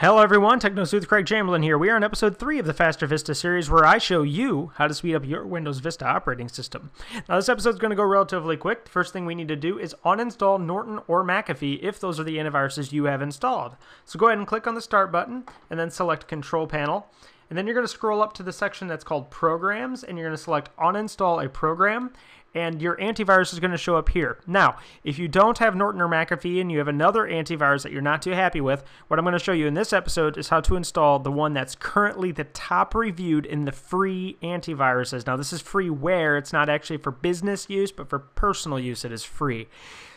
Hello everyone, TechnoSleuth Craig Chamberlin here. We are in episode 3 of the Faster Vista series where I show you how to speed up your Windows Vista operating system. Now this episode is going to go relatively quick. The first thing we need to do is uninstall Norton or McAfee if those are the antiviruses you have installed. So go ahead and click on the Start button and then select Control Panel. And then you're going to scroll up to the section that's called Programs and you're going to select Uninstall a Program and your antivirus is going to show up here. Now, if you don't have Norton or McAfee and you have another antivirus that you're not too happy with, what I'm going to show you in this episode is how to install the one that's currently the top reviewed in the free antiviruses. Now, this is freeware. It's not actually for business use, but for personal use, it is free.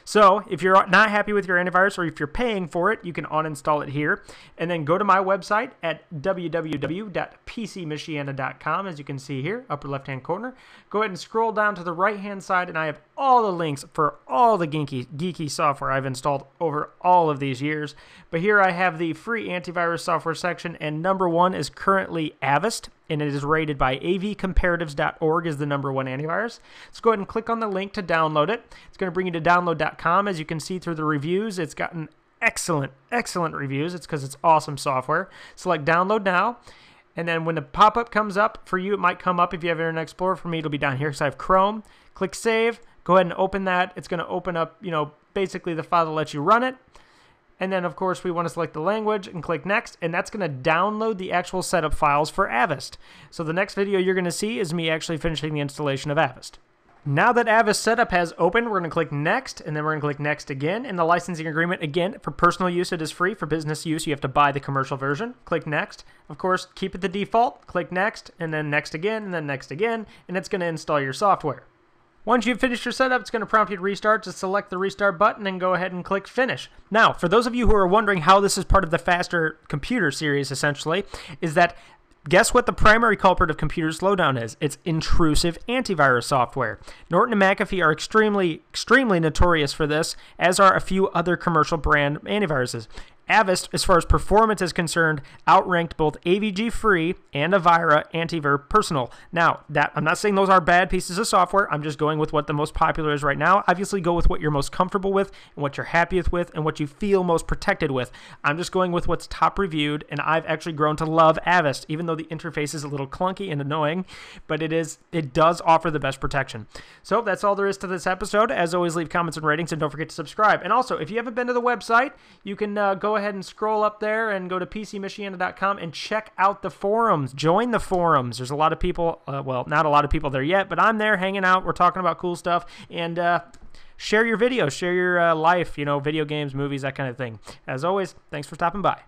So if you're not happy with your antivirus or if you're paying for it, you can uninstall it here. And then go to my website at www.pcmichiana.com, as you can see here, upper left hand corner. Go ahead and scroll down to the right hand side, and I have all the links for all the geeky, geeky software I've installed over all of these years. But here I have the free antivirus software section, and number one is currently Avast and it is rated by avcomparatives.org as the number one antivirus. Let's go ahead and click on the link to download it. It's going to bring you to download.com. As you can see through the reviews, it's gotten excellent, excellent reviews. It's because it's awesome software. Select download now. And then when the pop up comes up, for you, it might come up if you have Internet Explorer. For me, it'll be down here because I have Chrome. Click Save. Go ahead and open that. It's going to open up, you know, basically the file that lets you run it. And then, of course, we want to select the language and click Next, and that's going to download the actual setup files for Avast. So the next video you're going to see is me actually finishing the installation of Avast. Now that Avast setup has opened, we're going to click Next, and then we're going to click Next again. And the licensing agreement, again, for personal use, it is free. For business use, you have to buy the commercial version. Click Next. Of course, keep it the default. Click Next, and then Next again, and then Next again, and it's going to install your software. Once you've finished your setup, it's going to prompt you to restart. Just select the restart button and go ahead and click finish. Now, for those of you who are wondering how this is part of the faster computer series, essentially, is that Guess what the primary culprit of computer slowdown is? It's intrusive antivirus software. Norton and McAfee are extremely, extremely notorious for this, as are a few other commercial brand antiviruses. Avast, as far as performance is concerned, outranked both AVG Free and Avira Antivir Personal. Now, that I'm not saying those are bad pieces of software. I'm just going with what the most popular is right now. Obviously, go with what you're most comfortable with and what you're happiest with and what you feel most protected with. I'm just going with what's top reviewed, and I've actually grown to love Avast, even though the interface is a little clunky and annoying, but it is it does offer the best protection. So that's all there is to this episode. As always, leave comments and ratings, and don't forget to subscribe. And also, if you haven't been to the website, you can uh, go ahead and scroll up there and go to pcmichiana.com and check out the forums. Join the forums. There's a lot of people, uh, well, not a lot of people there yet, but I'm there hanging out. We're talking about cool stuff. And, uh, share your videos, share your uh, life, you know, video games, movies, that kind of thing. As always, thanks for stopping by.